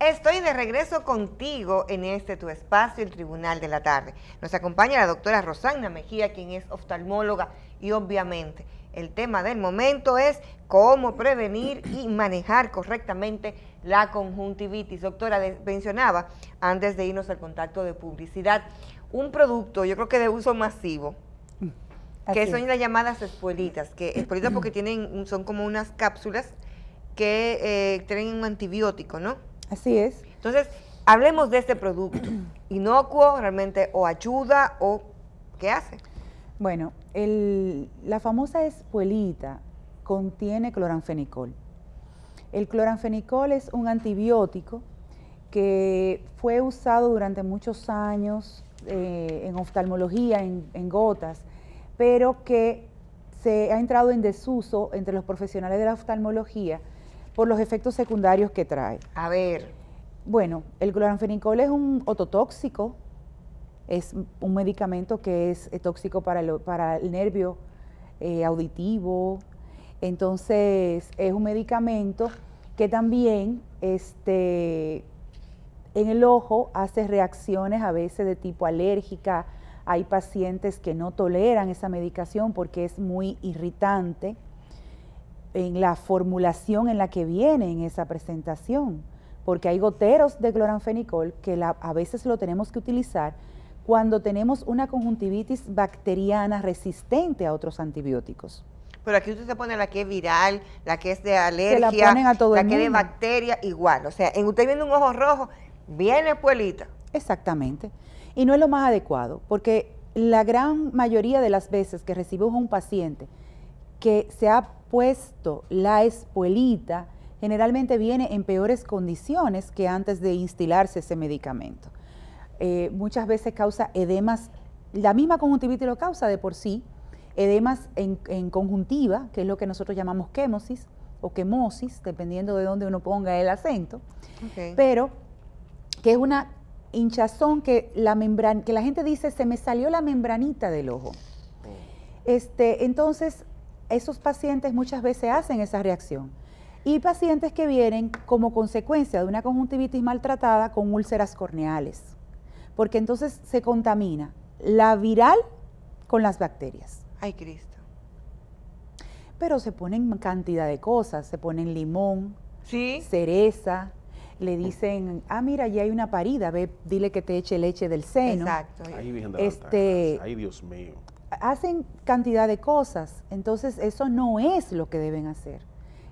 Estoy de regreso contigo en este tu espacio, el Tribunal de la Tarde. Nos acompaña la doctora Rosana Mejía, quien es oftalmóloga y obviamente el tema del momento es cómo prevenir y manejar correctamente la conjuntivitis. Doctora, mencionaba antes de irnos al contacto de publicidad, un producto, yo creo que de uso masivo, que son las llamadas espuelitas, que espuelitas porque tienen, son como unas cápsulas que eh, tienen un antibiótico, ¿no? Así es. Entonces, hablemos de este producto. Inocuo, realmente, o ayuda, o ¿qué hace? Bueno, la famosa espuelita contiene cloranfenicol. El cloranfenicol es un antibiótico que fue usado durante muchos años eh, en oftalmología, en, gotas, pero que se ha entrado en desuso entre los profesionales de la oftalmología por los efectos secundarios que trae. A ver. Bueno, el cloranfenicol es un ototóxico, es un medicamento que es eh, tóxico para el, para el nervio eh, auditivo. Entonces, es un medicamento que también este, en el ojo hace reacciones a veces de tipo alérgica. Hay pacientes que no toleran esa medicación porque es muy irritante en la formulación en la que viene en esa presentación, porque hay goteros de cloranfenicol que a veces lo tenemos que utilizar cuando tenemos una conjuntivitis bacteriana resistente a otros antibióticos. Pero aquí usted se pone la que es viral, la que es de alergia, la, que es de bacteria, igual. O sea, en usted viendo un ojo rojo, viene puelita. Exactamente. Y no es lo más adecuado, porque la gran mayoría de las veces que recibimos un paciente que se ha puesto la espuelita, generalmente viene en peores condiciones que antes de instilarse ese medicamento. Eh, muchas veces causa edemas, la misma conjuntivitis lo causa de por sí, edemas en, conjuntiva, que es lo que nosotros llamamos quemosis o quemosis, dependiendo de dónde uno ponga el acento, pero que es una hinchazón que la membrana, que la gente dice se me salió la membranita del ojo. Oh. Este, entonces, esos pacientes muchas veces hacen esa reacción. Y pacientes que vienen como consecuencia de una conjuntivitis maltratada con úlceras corneales, porque entonces se contamina la viral con las bacterias. Ay, Cristo. Pero se ponen cantidad de cosas, se ponen limón, cereza, le dicen, ah, mira, ya hay una parida, ve, dile que te eche leche del seno. Exacto. este, Ay, Dios mío hacen cantidad de cosas, entonces eso no es lo que deben hacer.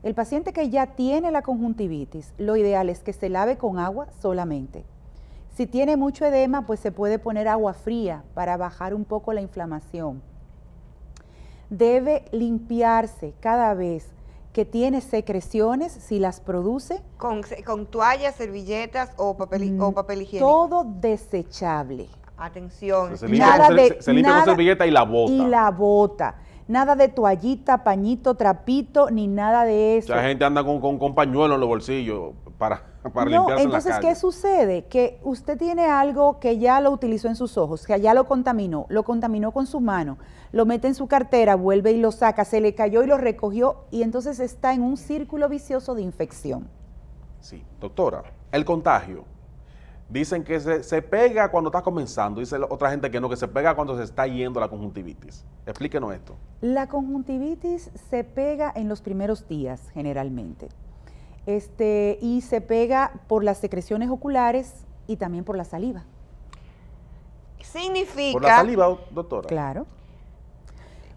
El paciente que ya tiene la conjuntivitis, lo ideal es que se lave con agua solamente. Si tiene mucho edema, pues se puede poner agua fría para bajar un poco la inflamación. Debe limpiarse cada vez que tiene secreciones, si las produce. Con, toallas, servilletas o papel, o mm, papel higiénico. Todo desechable. Atención. Se, limpia, nada de, se, limpia con servilleta y la bota. Y la bota. Nada de toallita, pañito, trapito, ni nada de eso. La gente anda con, con, pañuelo en los bolsillos para, para no, entonces, ¿qué sucede? Que usted tiene algo que ya lo utilizó en sus ojos, que ya lo contaminó, lo contaminó con su mano, lo mete en su cartera, vuelve y lo saca, se le cayó y lo recogió, y entonces está en un círculo vicioso de infección. Sí, doctora, el contagio Dicen que se, pega cuando está comenzando, dice otra gente que no, que se pega cuando se está yendo la conjuntivitis. Explíquenos esto. La conjuntivitis se pega en los primeros días, generalmente. Este, y se pega por las secreciones oculares y también por la saliva. Significa. ¿Por la saliva, doctora? Claro.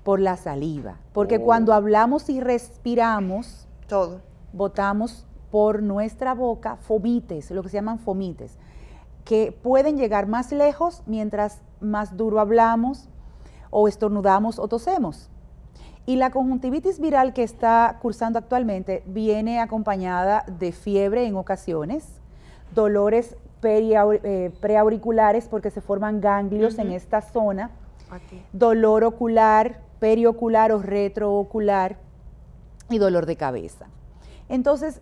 Por la saliva. Porque oh. cuando hablamos y respiramos. Todo. Botamos por nuestra boca fomites, lo que se llaman fomites que pueden llegar más lejos mientras más duro hablamos o estornudamos o tosemos. Y la conjuntivitis viral que está cursando actualmente viene acompañada de fiebre en ocasiones, dolores eh, preauriculares porque se forman ganglios en esta zona, dolor ocular, periocular o retroocular y dolor de cabeza. Entonces,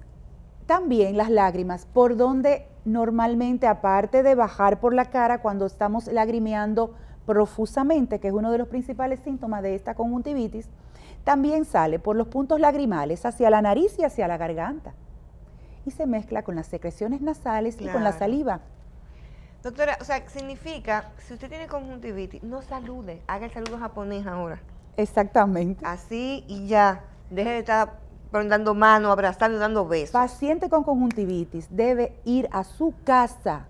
también las lágrimas, por donde normalmente, aparte de bajar por la cara cuando estamos lagrimeando profusamente, que es uno de los principales síntomas de esta conjuntivitis, también sale por los puntos lagrimales hacia la nariz y hacia la garganta. y se mezcla con las secreciones nasales y con la saliva. Doctora, o sea, significa, si usted tiene conjuntivitis, no salude, haga el saludo japonés ahora. Exactamente. Así y ya. Deje de estar dando mano, abrazando dando besos. Paciente con conjuntivitis debe ir a su casa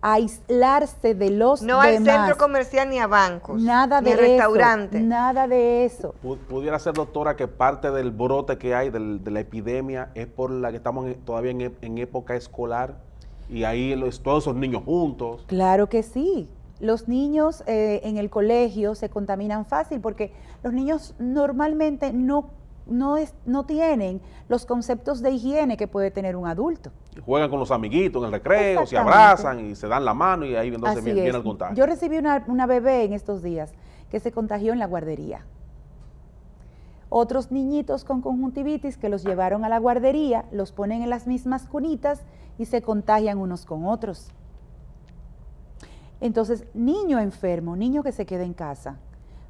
a aislarse de los no al demás. centro comercial ni a bancos. Nada ni de al restaurante. eso. Nada de eso. Pu- Pudiera ser, doctora, que parte del brote que hay del- de la epidemia es por la que estamos en- todavía en, en época escolar y ahí los- todos esos niños juntos. Claro que sí. Los niños eh, en el colegio se contaminan fácil porque los niños normalmente no, no, es- no tienen los conceptos de higiene que puede tener un adulto. Juegan con los amiguitos en el recreo, se abrazan y se dan la mano y ahí entonces viene, viene el contagio. Yo recibí una, una bebé en estos días que se contagió en la guardería. Otros niñitos con conjuntivitis que los llevaron a la guardería, los ponen en las mismas cunitas y se contagian unos con otros. Entonces, niño enfermo, niño que se queda en casa,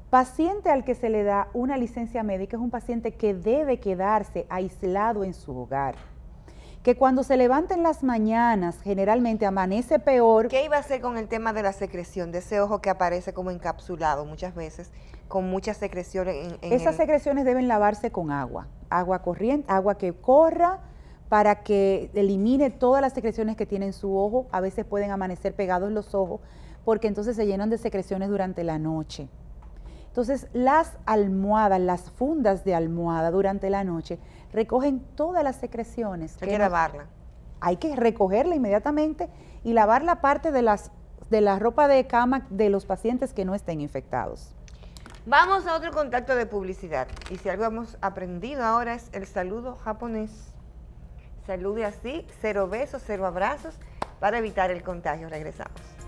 paciente al que se le da una licencia médica es un paciente que debe quedarse aislado en su hogar. Que cuando se levanta en las mañanas, generalmente amanece peor. ¿Qué iba a hacer con el tema de la secreción, de ese ojo que aparece como encapsulado muchas veces, con muchas secreciones en, en Esas el- secreciones deben lavarse con agua, agua corriente, agua que corra para que elimine todas las secreciones que tiene en su ojo. A veces pueden amanecer pegados los ojos porque entonces se llenan de secreciones durante la noche. Entonces las almohadas, las fundas de almohada durante la noche recogen todas las secreciones. Hay que lavarla. hay que recogerla inmediatamente y lavar la parte de, las, de la ropa de cama de los pacientes que no estén infectados. Vamos a otro contacto de publicidad. Y si algo hemos aprendido ahora es el saludo japonés. Salude así, cero besos, cero abrazos, para evitar el contagio. Regresamos.